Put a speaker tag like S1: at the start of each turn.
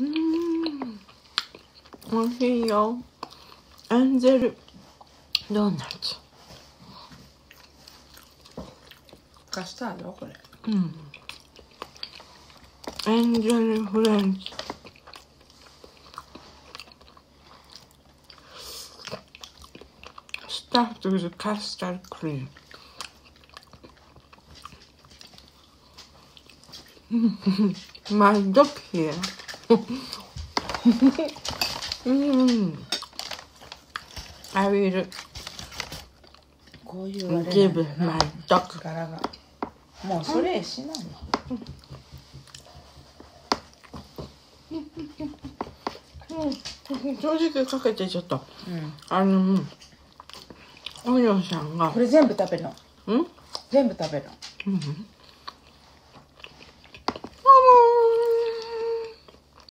S1: うん。美味しいよ。エンゼル。ドーナツ。
S2: カスタードこれ。
S1: うん。エンゼルフレンチ。スタート with custard cream うん。My dog here うん。
S2: こういうあれ
S1: dog
S2: 柄が。もうそれしな。いの
S1: 正直かけてちょっと
S2: うん。
S1: あのおよさん。が
S2: これ全部食べるの
S1: うん。
S2: 全部食べるの
S1: うん